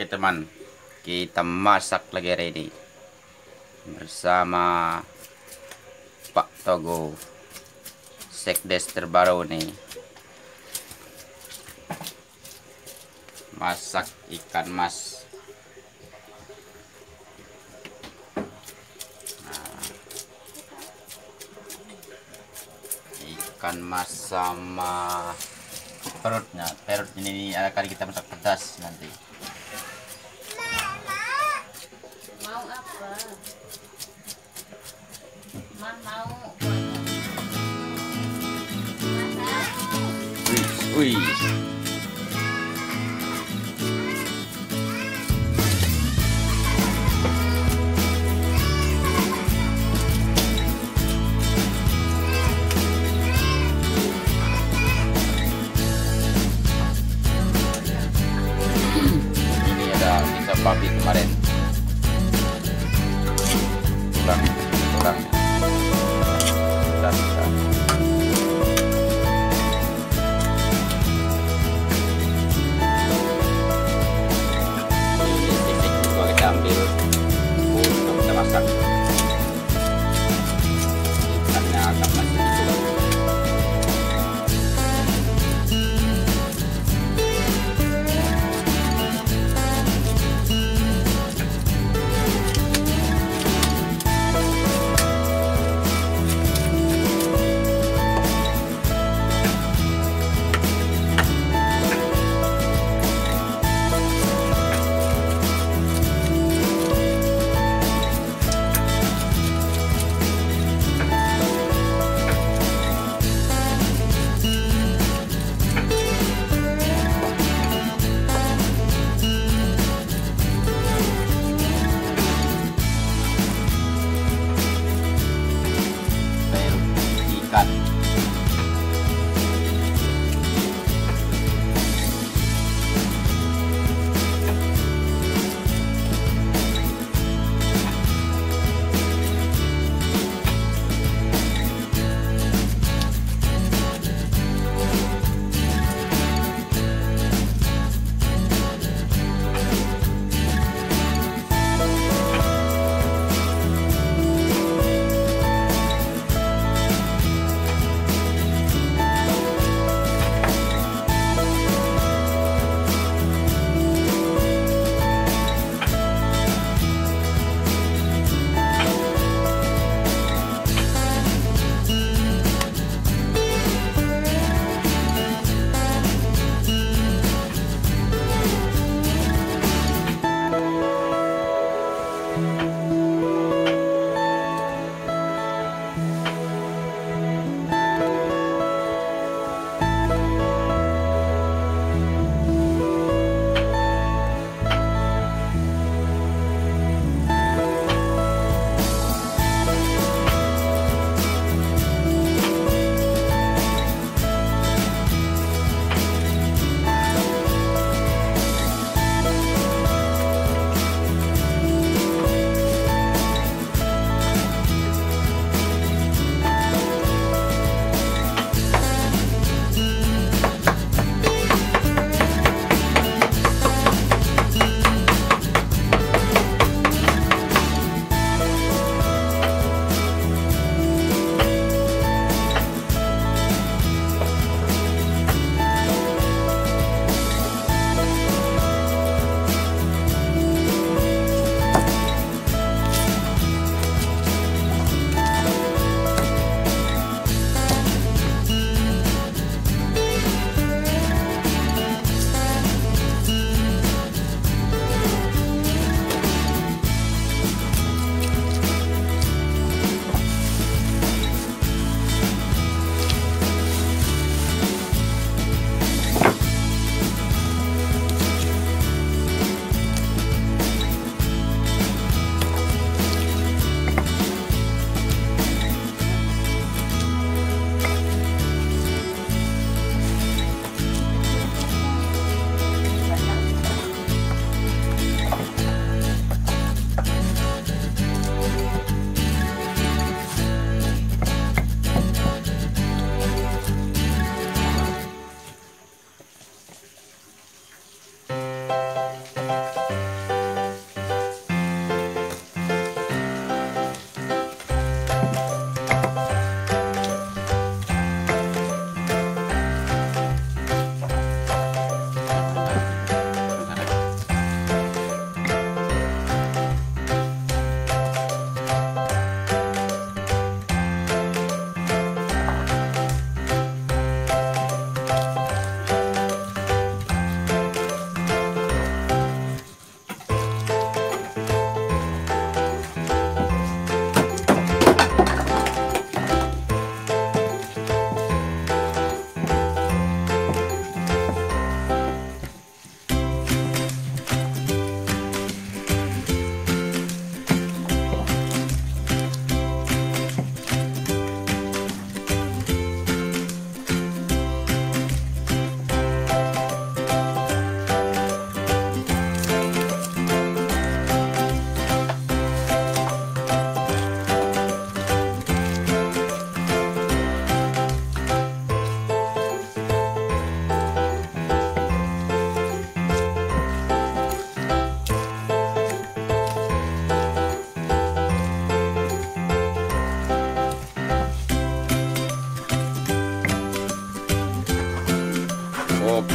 Oke teman, kita masak lagi ini bersama Pak Togo, sekdes terbaru nih. Masak ikan mas. Nah. Ikan mas sama perutnya perut ini akan kita masak pedas nanti squeeze.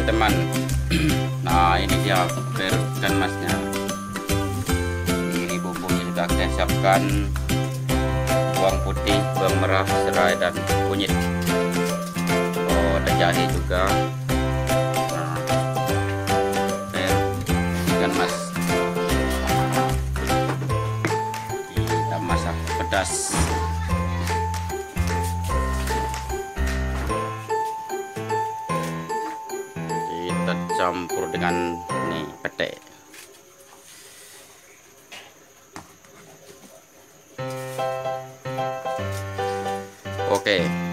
Teman-teman nah ini dia perut ikan masnya. Ini bumbunya sudah kita siapkan. Bawang putih bawang merah serai dan kunyit. Oh ada jahe juga dengan nih pete oke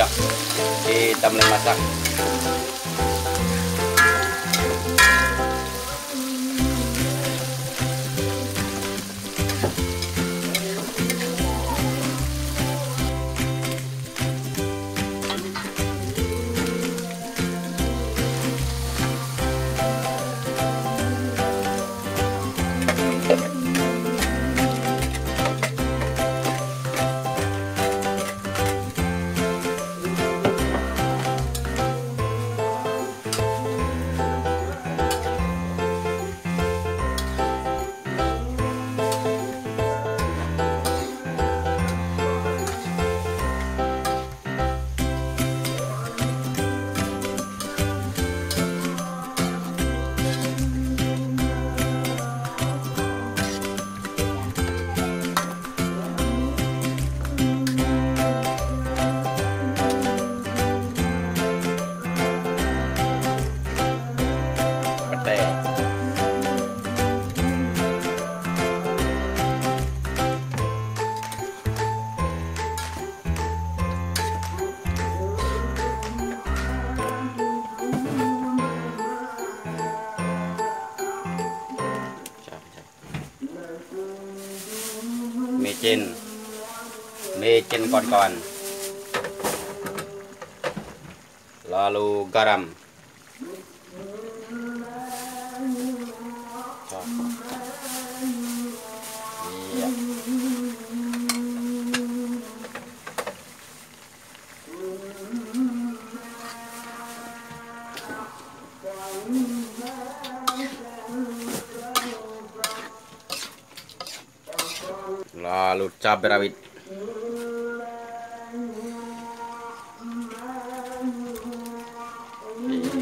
iya kita mulai masak micin micin kawan-kawan. Lalu garam cabai rawit.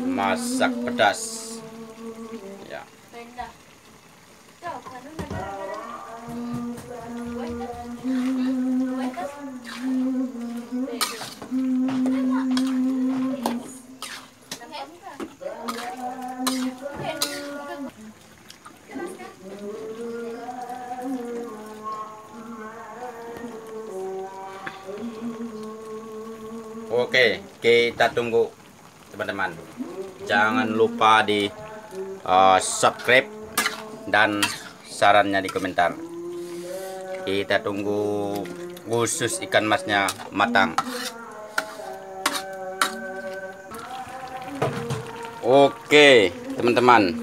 Masak pedas. Oke, kita tunggu teman-teman. Jangan lupa di uh, subscribe dan sarannya di komentar. Kita tunggu khusus ikan masnya matang. Oke, teman-teman.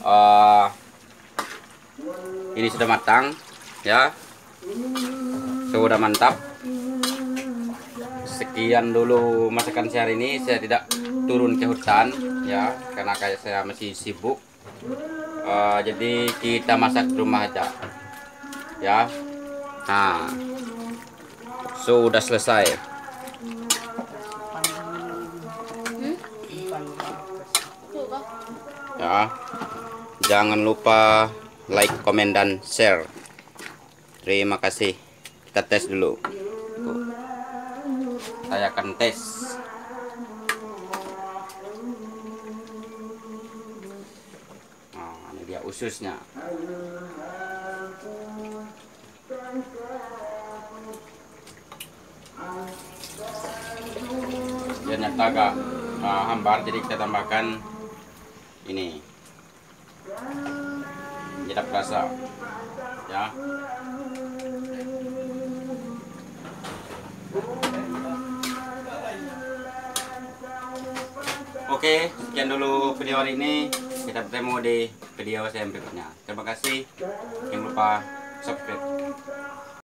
Uh, ini sudah matang, ya. Sudah mantap sekian dulu masakan saya hari ini. Saya tidak turun ke hutan ya karena kayak saya masih sibuk. Eh, jadi kita masak di rumah aja ya. Nah sudah selesai. Ya jangan lupa like komen dan share. Terima kasih. Kita tes dulu. Saya akan tes. Nah ini dia ususnya. Ternyata agak uh, hambar jadi kita tambahkan ini. Jedak rasa ya Oke, sekian dulu video hari ini. Kita bertemu di video saya berikutnya. Terima kasih. Jangan lupa subscribe.